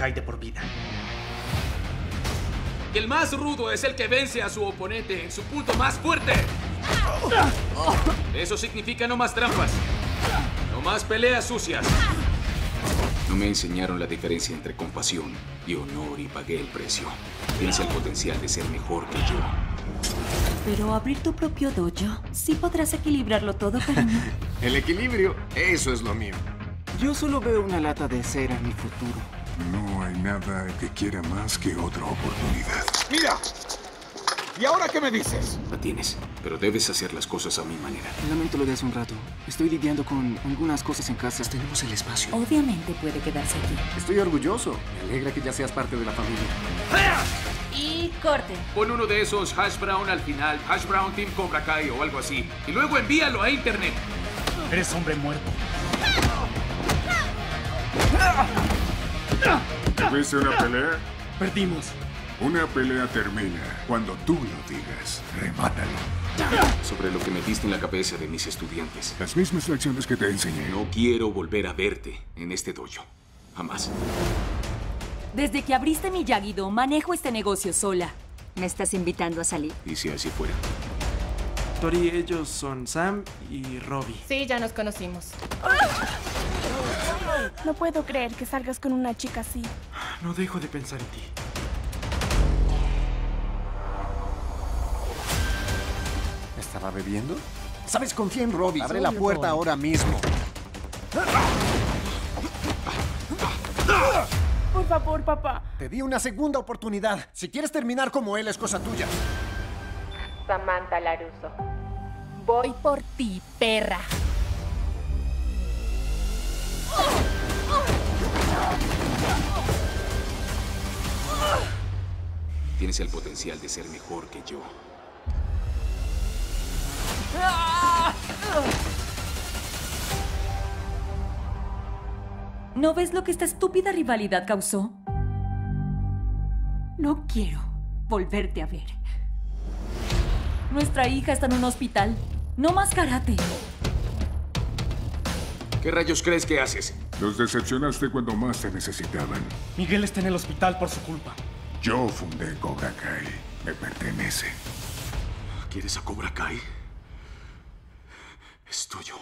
Kai de por vida. El más rudo es el que vence a su oponente en su punto más fuerte. Eso significa no más trampas. No más peleas sucias. No me enseñaron la diferencia entre compasión y honor y pagué el precio. Tienes el potencial de ser mejor que yo. Pero abrir tu propio dojo, sí podrás equilibrarlo todo, cariño. El equilibrio, eso es lo mío. Yo solo veo una lata de cera en mi futuro. No hay nada que quiera más que otra oportunidad. ¡Mira! ¿Y ahora qué me dices? La tienes, pero debes hacer las cosas a mi manera. Lamento lo de hace un rato. Estoy lidiando con algunas cosas en casa. Tenemos el espacio. Obviamente puede quedarse aquí. Estoy orgulloso. Me alegra que ya seas parte de la familia. Y corte. Pon uno de esos hash brown al final, hash brown team Cobra Kai o algo así, y luego envíalo a internet. Eres hombre muerto. ¿Tuviste una pelea? Perdimos. Una pelea termina cuando tú lo digas. Remátalo. Sobre lo que metiste en la cabeza de mis estudiantes. Las mismas lecciones que te enseñé. No quiero volver a verte en este dojo. Jamás. Desde que abriste mi Yagido, manejo este negocio sola. ¿Me estás invitando a salir? Y si así fuera. Tori, ellos son Sam y Robbie. Sí, ya nos conocimos. No puedo creer que salgas con una chica así. No dejo de pensar en ti. ¿Estaba bebiendo? ¿Sabes? Confía en Robbie. Abre la puerta ahora mismo. Por favor, papá. Te di una segunda oportunidad. Si quieres terminar como él, es cosa tuya. Samantha Laruso. Voy por ti, perra. Tienes el potencial de ser mejor que yo. ¿No ves lo que esta estúpida rivalidad causó? No quiero volverte a ver. Nuestra hija está en un hospital. No más karate. ¿Qué rayos crees que haces? Los decepcionaste cuando más te necesitaban. Miguel está en el hospital por su culpa. Yo fundé Cobra Kai. Me pertenece. ¿Quieres a Cobra Kai? Es tuyo.